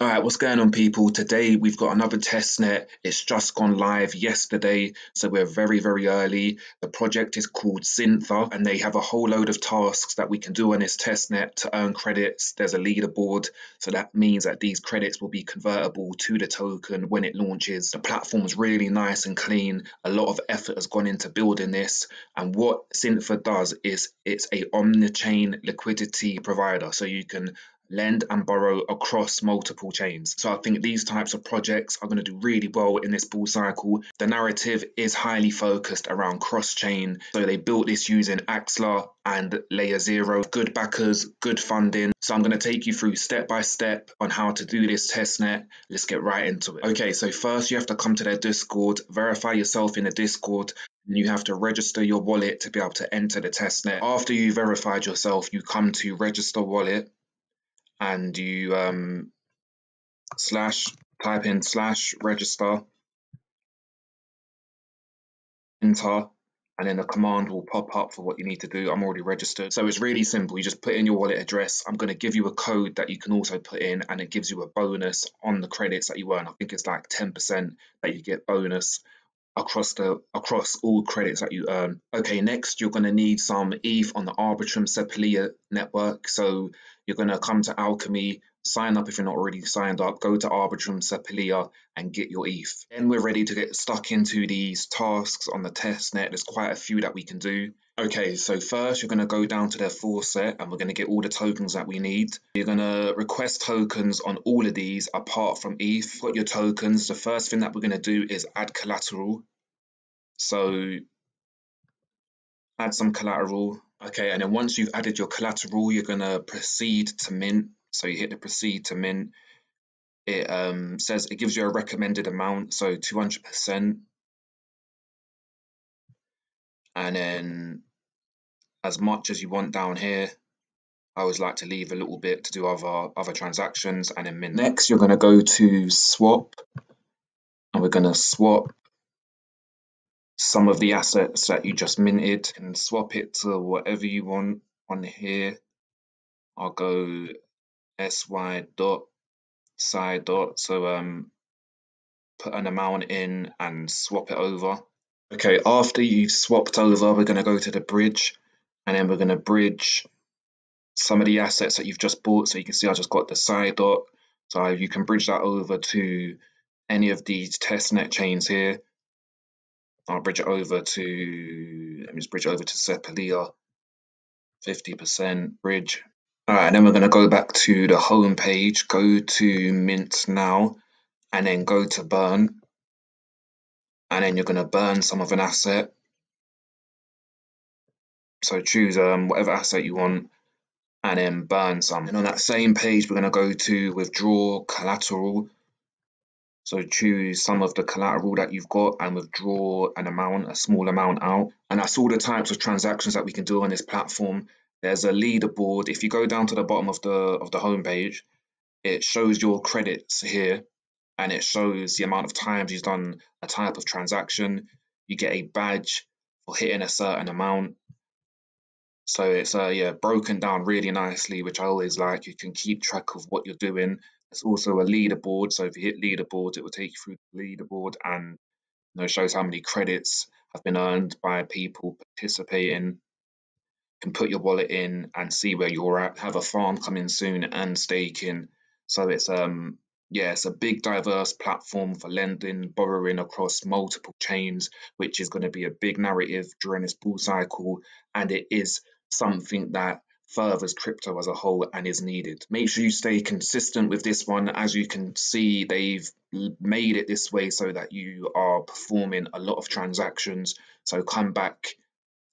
All right, what's going on, people? Today we've got another testnet. It's just gone live yesterday, so we're very, very early. The project is called Synthr, and they have a whole load of tasks that we can do on this testnet to earn credits. There's a leaderboard, so that means that these credits will be convertible to the token when it launches. The platform is really nice and clean. A lot of effort has gone into building this, and what Synthr does is it's a omni-chain liquidity provider, so you can lend and borrow across multiple chains. So I think these types of projects are going to do really well in this bull cycle. The narrative is highly focused around cross chain. So they built this using Axelar and Layer Zero. Good backers, good funding. So I'm going to take you through step by step on how to do this testnet. Let's get right into it. Okay, so first you have to come to their Discord, verify yourself in the Discord, and you have to register your wallet to be able to enter the testnet. After you verified yourself, you come to register wallet and you um, slash type in slash register enter and then the command will pop up for what you need to do. I'm already registered. So it's really simple. You just put in your wallet address. I'm going to give you a code that you can also put in and it gives you a bonus on the credits that you earn. I think it's like 10% that you get bonus across the across all credits that you earn. Okay, next you're going to need some ETH on the Arbitrum Sepolia network. So you're going to come to Alchemy, sign up if you're not already signed up, go to Arbitrum Sepolia and get your ETH. Then we're ready to get stuck into these tasks on the test net. There's quite a few that we can do. Okay, so first you're going to go down to their faucet and we're going to get all the tokens that we need. You're going to request tokens on all of these apart from ETH. Got your tokens. The first thing that we're going to do is add collateral. So add some collateral. Okay, and then once you've added your collateral, you're going to proceed to mint. So you hit the proceed to mint. It um, says it gives you a recommended amount, so 200%. And then as much as you want down here, I always like to leave a little bit to do other other transactions and then mint. Next, you're going to go to swap and we're going to swap some of the assets that you just minted and swap it to whatever you want on here. I'll go sy dot side dot so um put an amount in and swap it over. Okay, after you've swapped over, we're going to go to the bridge and then we're going to bridge some of the assets that you've just bought. So you can see I just got the side dot. So you can bridge that over to any of these testnet chains here. I'll bridge it over to, let me just bridge over to Sepolia, 50% bridge. All right, and then we're going to go back to the home page, go to Mint now, and then go to burn. And then you're going to burn some of an asset. So choose um, whatever asset you want and then burn some. And on that same page, we're going to go to withdraw collateral so choose some of the collateral that you've got and withdraw an amount, a small amount out. And that's all the types of transactions that we can do on this platform. There's a leaderboard. If you go down to the bottom of the of the homepage, it shows your credits here and it shows the amount of times you've done a type of transaction. You get a badge for hitting a certain amount. So it's uh, yeah broken down really nicely, which I always like. You can keep track of what you're doing there's also a leaderboard. So if you hit leaderboard, it will take you through the leaderboard and you know, shows how many credits have been earned by people participating. You can put your wallet in and see where you're at. Have a farm coming soon and staking. So it's um yeah, it's a big diverse platform for lending, borrowing across multiple chains, which is going to be a big narrative during this bull cycle. And it is something that furthers crypto as a whole and is needed. Make sure you stay consistent with this one. As you can see, they've made it this way so that you are performing a lot of transactions. So come back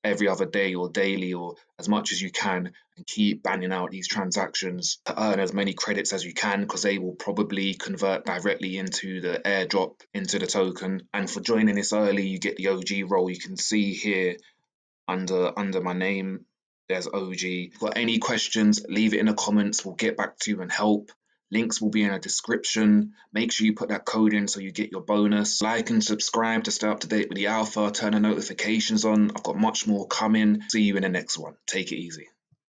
every other day or daily or as much as you can and keep banning out these transactions to earn as many credits as you can because they will probably convert directly into the airdrop into the token and for joining this early you get the OG role you can see here under under my name there's OG. Got any questions, leave it in the comments. We'll get back to you and help. Links will be in the description. Make sure you put that code in so you get your bonus. Like and subscribe to stay up to date with the alpha. Turn the notifications on. I've got much more coming. See you in the next one. Take it easy.